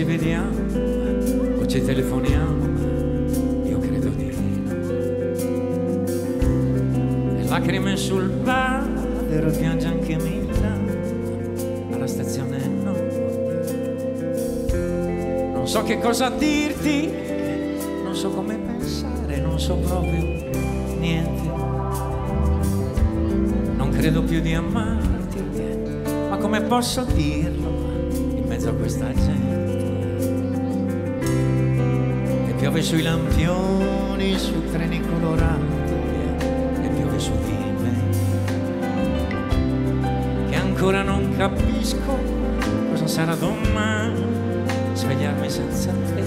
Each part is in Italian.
Ci vediamo o ci telefoniamo, io credo di no. E lacrime sul padre piange anche Milano, alla stazione no. Non so che cosa dirti, non so come pensare, non so proprio niente. Non credo più di amarti, ma come posso dirlo in mezzo a questa gente? Piove sui lampioni, sui treni colorati, e piove su di me. Che ancora non capisco cosa sarà domani, svegliarmi senza te.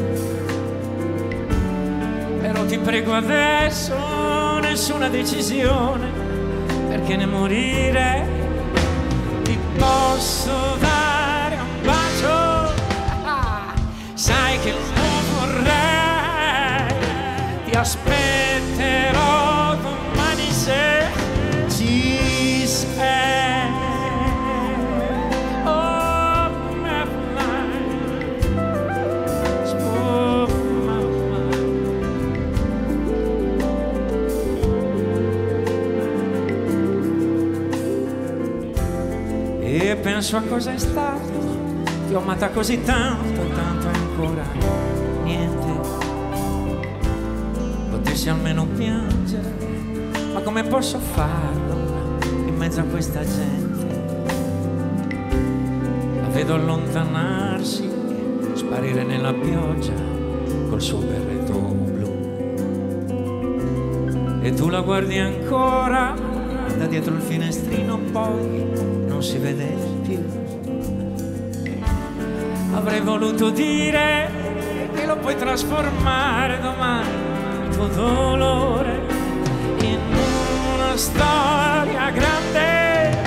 Però ti prego adesso nessuna decisione, perché ne morire ti posso dare penso a cosa è stato, ti ho amata così tanto, tanto ancora niente. Potessi almeno piangere, ma come posso farlo in mezzo a questa gente? La vedo allontanarsi, sparire nella pioggia col suo berretto blu. E tu la guardi ancora da dietro il finestrino, poi non si vede più. Avrei voluto dire che lo puoi trasformare domani il tuo dolore in una storia grande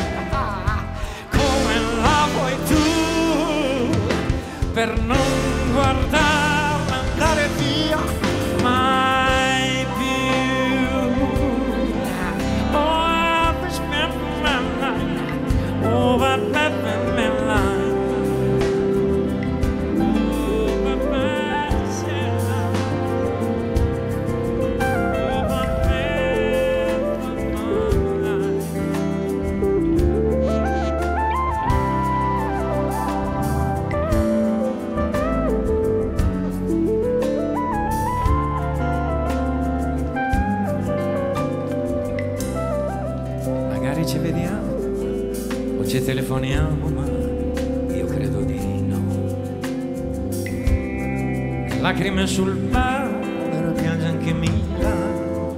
come la vuoi tu per non ci telefoniamo, ma io credo di no. Lacrime sul padre, piange anche Milano.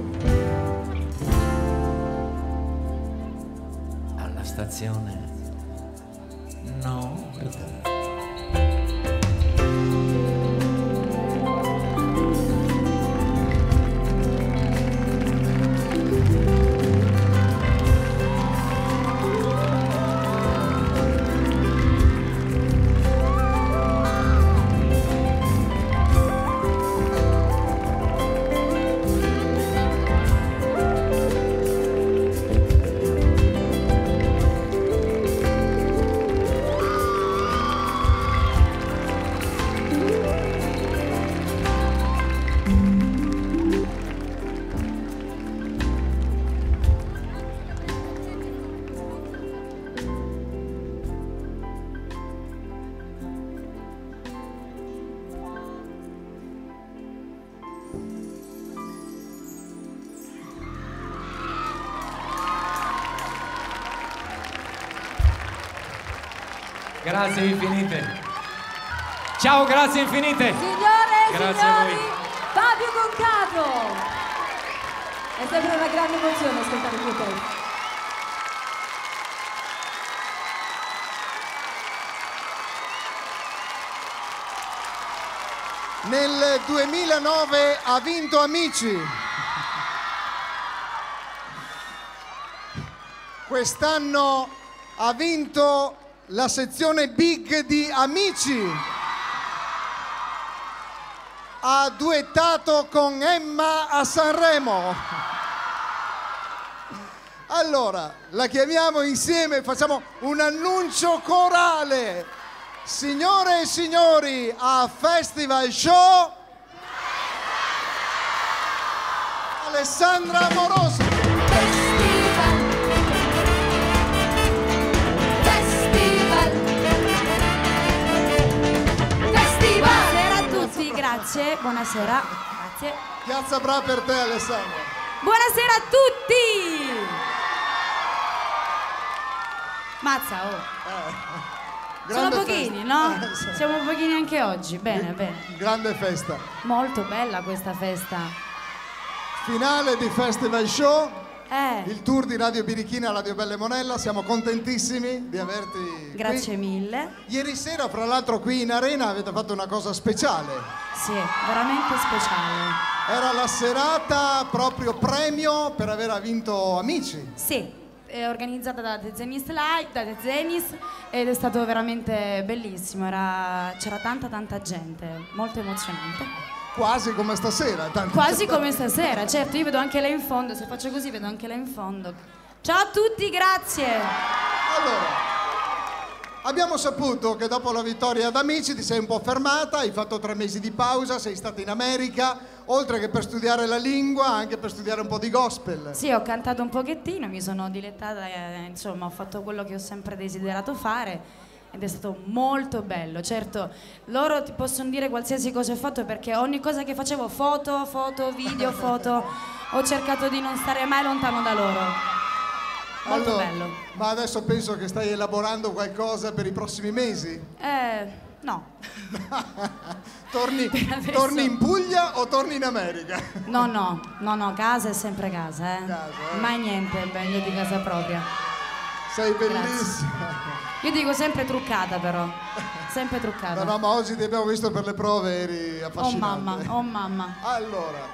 Alla stazione nord. Grazie infinite. Ciao, grazie infinite. Signore e Grazie signori. Fabio Concato. È sempre una grande emozione ascoltare il tuo pezzo. Nel 2009 ha vinto Amici. Quest'anno ha vinto la sezione Big di Amici. Ha duettato con Emma a Sanremo. Allora, la chiamiamo insieme, facciamo un annuncio corale. Signore e signori, a Festival Show Alessandra Amoroso. Grazie, buonasera, grazie. Piazza Bra per te Alessandra. Buonasera a tutti! Mazza, oh. Sono Grande pochini, festa. no? Eh, sì. Siamo pochini anche oggi, bene, bene. Grande festa. Molto bella questa festa. Finale di Festival Show. Eh, Il tour di Radio Birichina a Radio Belle Monella, siamo contentissimi di averti grazie qui. mille. Ieri sera, fra l'altro, qui in arena avete fatto una cosa speciale. Sì, veramente speciale. Era la serata proprio premio per aver vinto Amici. Sì, è organizzata da The Zenis Live, da The Zenis ed è stato veramente bellissimo, era- c'era tanta tanta gente, molto emozionante. Quasi come stasera. tanto- Quasi come stasera, certo, io vedo anche lei in fondo, se faccio così vedo anche lei in fondo. Ciao a tutti, grazie. Allora, abbiamo saputo che dopo la vittoria ad Amici ti sei un po' fermata, hai fatto tre mesi di pausa, sei stata in America, oltre che per studiare la lingua, anche per studiare un po' di gospel. Sì, ho cantato un pochettino, mi sono dilettata, eh, insomma, ho fatto quello che ho sempre desiderato fare ed è stato molto bello. Certo, loro ti possono dire qualsiasi cosa ho fatto perché ogni cosa che facevo, foto, foto, video, foto, ho cercato di non stare mai lontano da loro. Molto Allora, bello. Ma adesso penso che stai elaborando qualcosa per i prossimi mesi. Eh, no. Torni, torni in Puglia o torni in America? No, no, no, no, casa è sempre casa, eh. Casa, eh. Mai niente è meglio di casa propria. Sei bellissima. Io dico sempre truccata però, sempre No, truccata. no, ma oggi ti abbiamo visto per le prove, eri Oh affascinante. mamma, oh mamma. Allora,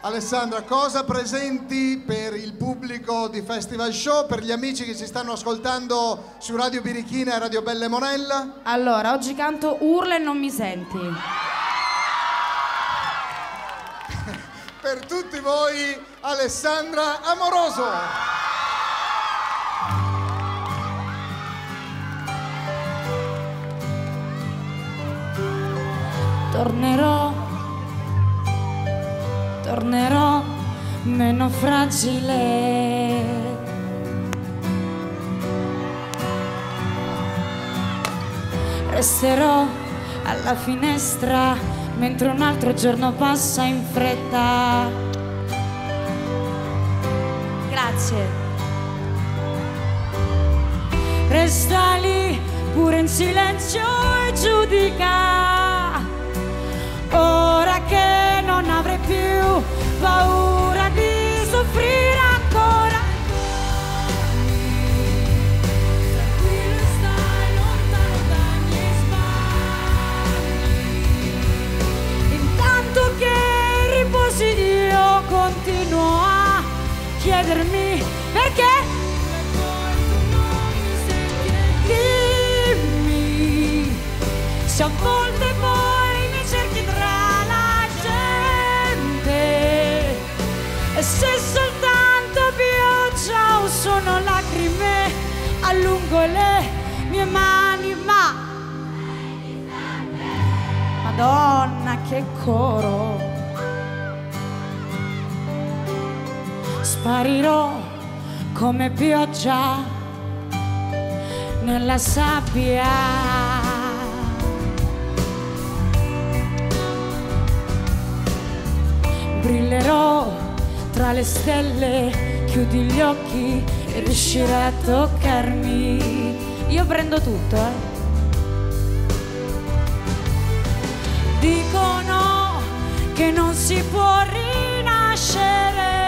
Alessandra, cosa presenti per il pubblico di Festival Show, per gli amici che ci stanno ascoltando su Radio Birichina e Radio Belle Monella? Allora, oggi canto Urla e non mi senti. Per tutti voi, Alessandra Amoroso. Tornerò, tornerò meno fragile. Resterò alla finestra mentre un altro giorno passa in fretta. Grazie. Resta lì pure in silenzio e giudica. Chiedermi perché. Dimmi se a volte poi mi cerchi tra la gente e se soltanto pioggia o sono lacrime allungo le mie mani ma Madonna che coro sparirò come pioggia nella sabbia. Brillerò tra le stelle, chiudi gli occhi e riuscirai a toccarmi. Io prendo tutto, eh. Dicono che non si può rinascere.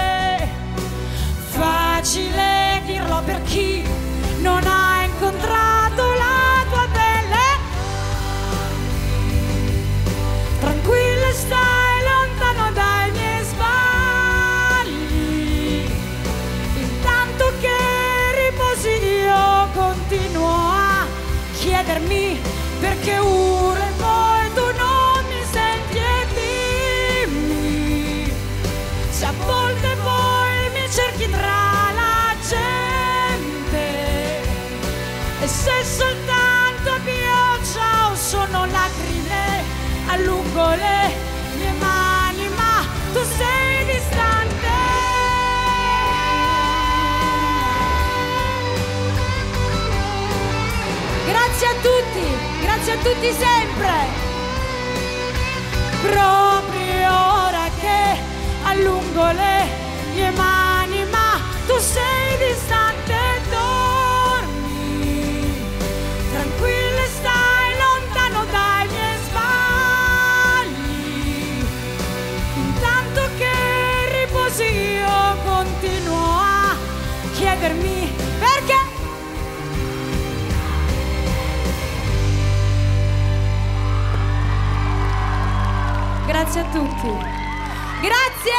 Facile dirlo per chi non ha incontrato la tua pelle. Tranquilla stai lontano dai miei sbagli. Intanto che riposi io continuo a chiedermi perché urlo e poi tu non mi senti e dimmi se a volte poi mi cerchi tra se soltanto pioggia o allungo le mie mani, ma tu sei distante. Grazie a tutti, grazie a tutti sempre. Proprio ora che allungo le mie mani, chiedermi perché. Grazie a tutti. Grazie!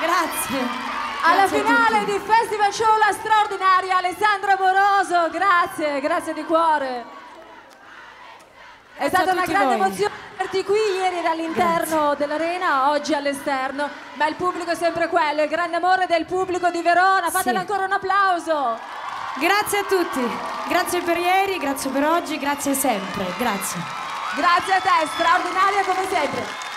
Grazie. Alla Grazie finale di Festival Show la straordinaria Alessandra Moroso, grazie, grazie di cuore. È stata una grande voi. emozione averti qui ieri dall'interno dell'arena, oggi all'esterno, ma il pubblico è sempre quello, il grande amore del pubblico di Verona, fatele Sì. ancora un applauso. Grazie a tutti. Grazie per ieri, grazie per oggi, grazie sempre. Grazie. Grazie a te, straordinaria come sempre.